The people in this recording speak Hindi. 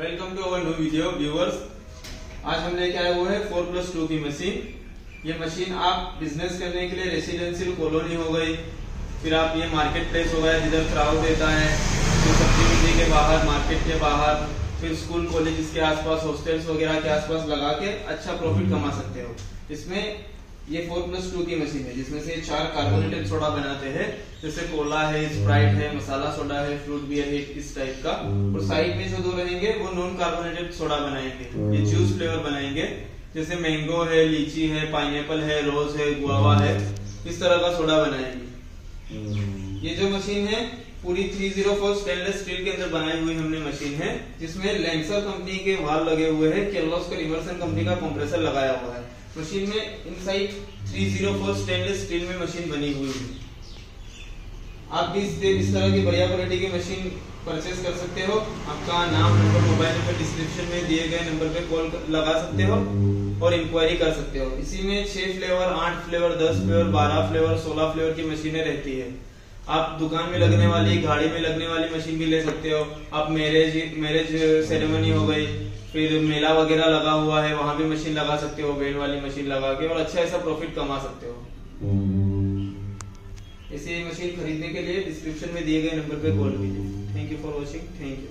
Welcome to our new video viewers आज हम लेके आए हुए हैं फोर प्लस टू की मशीन ये मशीन आप बिज़नेस करने के लिए रेसिडेंशियल कॉलोनी हो गई, फिर आप ये मार्केट प्लेस हो गया, जिधर क्राउड देता है, फिर सब्ज़ी मंडी के बाहर मार्केट के बाहर, फिर स्कूल कॉलेज के आसपास हॉस्टल्स वगैरह के आसपास लगा के अच्छा प्रॉफिट कमा सकते हो। इसमें ये फोर प्लस टू की मशीन है जिसमें से चार कार्बोनेटेड सोडा बनाते हैं। जैसे कोला है स्प्राइट है मसाला सोडा है फ्रूट बियर है इस टाइप का। और साइड में जो दो रहेंगे वो नॉन कार्बोनेटेड सोडा बनाएँगे। ये जूस फ्लेवर बनाएँगे। जैसे मैंगो है लीची है पाइनएप्पल है रोज है गुआवा है इस तरह का सोडा बनाएँगे। ये जो मशीन है पूरी 304 स्टेनलेस स्टील के अंदर बनाई हुई हमने मशीन है जिसमें लेंसर कंपनी के वाल लगे हुए हैं केलोस का रिवर्सन कंपनी का कंप्रेसर लगाया हुआ है। मशीन में इनसाइड 304 स्टेनलेस स्टील में मशीन बनी हुई है। आप भी इस, इस तरह की बढ़िया क्वालिटी की मशीन परचेज कर सकते हो। आपका नाम नंबर मोबाइल नंबर डिस्क्रिप्शन में दिए गए नंबर पे कॉल लगा सकते हो और इंक्वायरी कर सकते हो। इसी में छह फ्लेवर आठ फ्लेवर दस फ्लेवर बारह फ्लेवर सोलह फ्लेवर की मशीनें रहती है। आप दुकान में लगने वाली गाड़ी में लगने वाली मशीन भी ले सकते हो। आप मैरिज मैरिज सेरेमनी हो गई फिर मेला वगैरह लगा हुआ है वहाँ भी मशीन लगा सकते हो बेल वाली मशीन लगा के और अच्छा ऐसा प्रॉफिट कमा सकते हो। इसे मशीन खरीदने के लिए डिस्क्रिप्शन में दिए गए नंबर पे कॉल कीजिए। Thank you for watching thank you